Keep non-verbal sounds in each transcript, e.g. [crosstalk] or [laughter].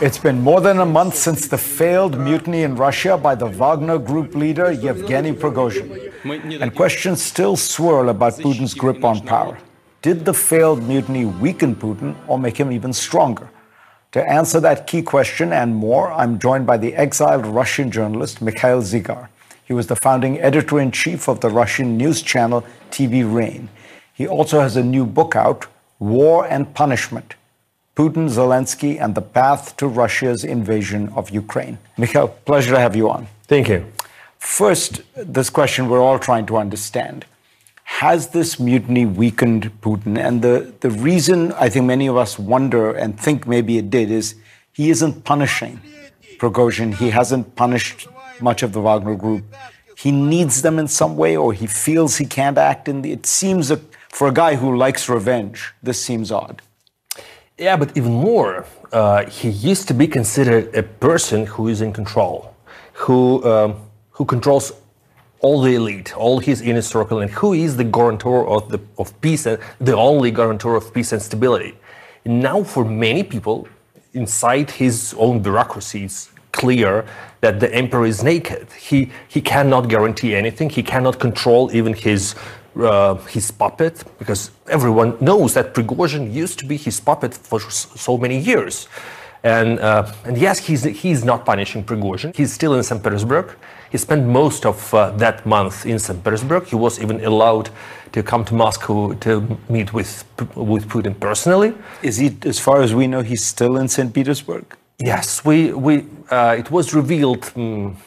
It's been more than a month since the failed mutiny in Russia by the Wagner Group leader Yevgeny Prigozhin. And questions still swirl about Putin's grip on power. Did the failed mutiny weaken Putin or make him even stronger? To answer that key question and more, I'm joined by the exiled Russian journalist Mikhail Zygar. He was the founding editor in chief of the Russian news channel TV Rain. He also has a new book out, War and Punishment Putin, Zelensky, and the path to Russia's invasion of Ukraine. Mikhail, pleasure to have you on. Thank you. First, this question we're all trying to understand. Has this mutiny weakened Putin? And the, the reason I think many of us wonder and think maybe it did is he isn't punishing Prigozhin. He hasn't punished much of the Wagner group. He needs them in some way, or he feels he can't act in the. It seems that for a guy who likes revenge, this seems odd. Yeah, but even more, uh, he used to be considered a person who is in control, who um, who controls all the elite, all his inner circle, and who is the guarantor of the of peace and the only guarantor of peace and stability. Now, for many people, inside his own bureaucracy, it's clear that the emperor is naked. He he cannot guarantee anything. He cannot control even his uh, his puppet, because everyone knows that Prigozhin used to be his puppet for so many years. And, uh, and yes, he's, he's not punishing Prigozhin. He's still in St. Petersburg. He spent most of uh, that month in St. Petersburg. He was even allowed to come to Moscow to meet with, with Putin personally. Is he, as far as we know, he's still in St. Petersburg? Yes, we, we, uh, it was revealed. Um,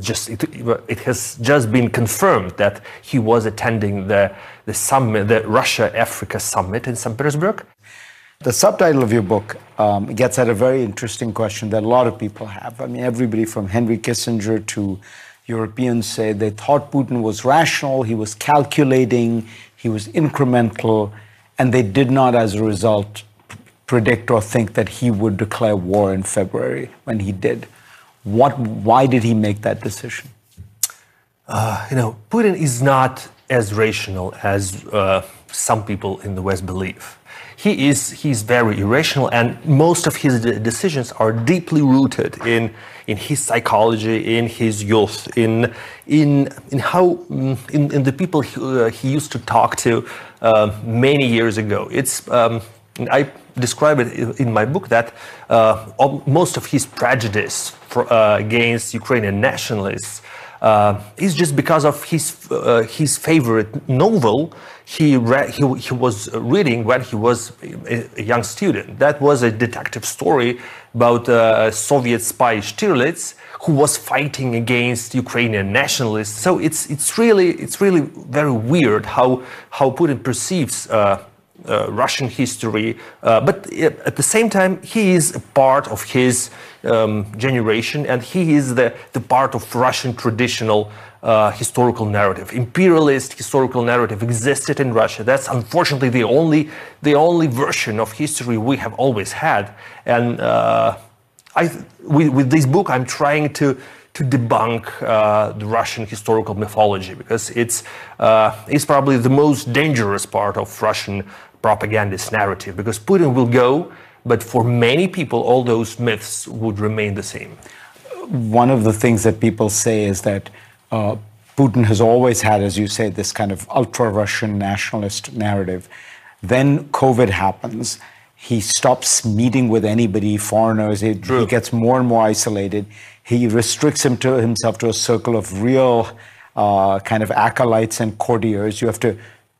just it, it, has just been confirmed that he was attending the, the summit, the Russia Africa summit in St. Petersburg. The subtitle of your book um, gets at a very interesting question that a lot of people have. I mean, everybody from Henry Kissinger to Europeans say they thought Putin was rational, he was calculating, he was incremental, and they did not, as a result, predict or think that he would declare war in February when he did. What, why did he make that decision? Uh, you know, Putin is not as rational as uh, some people in the West believe. He is he's very irrational, and most of his decisions are deeply rooted in in his psychology, in his youth, in in in how mm, in, in the people he, uh, he used to talk to uh, many years ago. It's um, I describe it in my book that uh, most of his prejudice for, uh, against Ukrainian nationalists uh, is just because of his uh, his favorite novel he, read, he he was reading when he was a, young student. That was a detective story about a Soviet spy Stirlitz who was fighting against Ukrainian nationalists. So it's it's really it's really very weird how how Putin perceives uh, uh, Russian history, uh, but at the same time, he is a part of his um, generation and he is the, the part of Russian traditional uh, historical narrative. Imperialist historical narrative existed in Russia. That's unfortunately the only, the only version of history we have always had. And uh, I, with, with this book, I'm trying to to debunk uh, the Russian historical mythology because it's uh, it's probably the most dangerous part of Russian propagandist narrative because Putin will go, but for many people, all those myths would remain the same. One of the things that people say is that uh, Putin has always had, as you say, this kind of ultra Russian nationalist narrative. Then COVID happens. He stops meeting with anybody, foreigners. He, he gets more and more isolated. He restricts him to himself to a circle of real uh, kind of acolytes and courtiers. You have to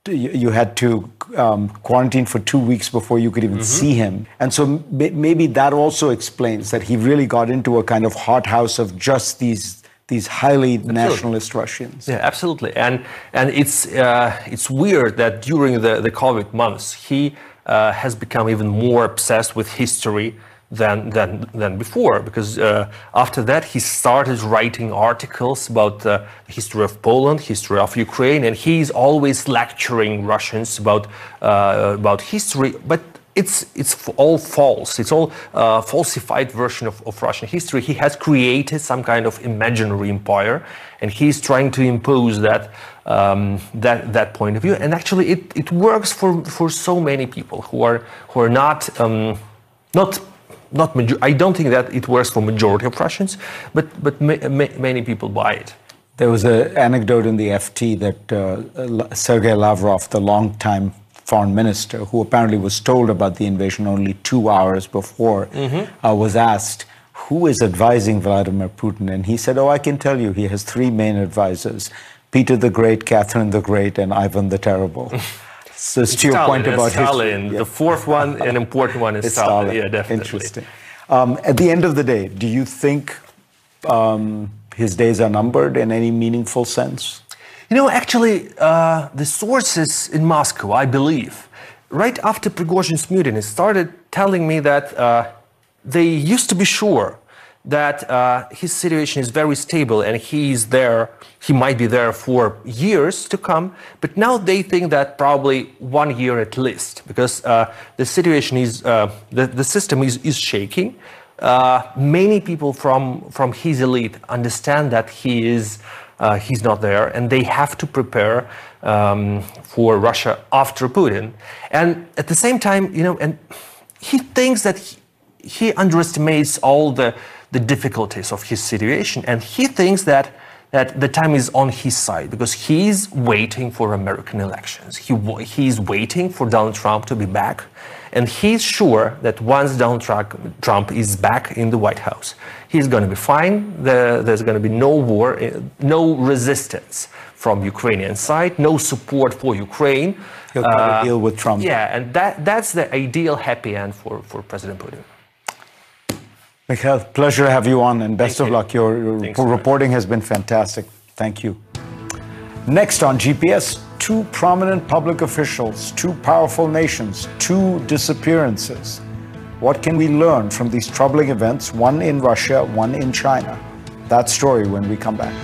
you had to um, quarantine for two weeks before you could even mm-hmm. see him. And so maybe that also explains that he really got into a kind of hothouse of just these these highly absolutely. nationalist Russians. Yeah, absolutely. And and it's uh, it's weird that during the the COVID months he uh, has become even more obsessed with history than than than before because uh, after that he started writing articles about the history of Poland, history of Ukraine, and he's always lecturing Russians about uh, about history, but. It's, it's all false. It's all uh, falsified version of, of Russian history. He has created some kind of imaginary empire, and he's trying to impose that um, that that point of view. And actually, it, it works for, for so many people who are who are not um, not not major- I don't think that it works for majority of Russians, but but ma- ma- many people buy it. There was an anecdote in the FT that uh, Sergei Lavrov, the longtime foreign minister, who apparently was told about the invasion only two hours before, mm-hmm. uh, was asked, Who is advising Vladimir Putin? And he said, Oh, I can tell you, he has three main advisors Peter the Great, Catherine the Great, and Ivan the Terrible. [laughs] So, it's to your point about Stalin, history, yeah. the fourth one, an important one is Stalin. Stalin. Yeah, definitely. Interesting. Um, at the end of the day, do you think um, his days are numbered in any meaningful sense? You know, actually, uh, the sources in Moscow, I believe, right after Prigozhin's mutiny, started telling me that uh, they used to be sure that uh, his situation is very stable and he's there, he might be there for years to come. But now they think that probably one year at least, because uh, the situation is, uh, the, the system is, is shaking. Uh, many people from, from his elite understand that he is uh, he's not there, and they have to prepare um, for Russia after Putin. And at the same time, you know, and he thinks that he, he underestimates all the, the difficulties of his situation, and he thinks that that the time is on his side because he's waiting for American elections. He, he's waiting for Donald Trump to be back. And he's sure that once Donald Trump is back in the White House, he's going to be fine. There's going to be no war, eh, no resistance from Ukrainian side, no support for Ukraine. He'll uh, deal with Trump. Yeah, and that, that's the ideal happy end for, for President Putin. Mikhail, pleasure to have you on and best Thank of you. luck. Your, your reporting has been fantastic. Thank you. Next on GPS, two prominent public officials, two powerful nations, two disappearances. What can we learn from these troubling events, one in Russia, one in China? That story when we come back.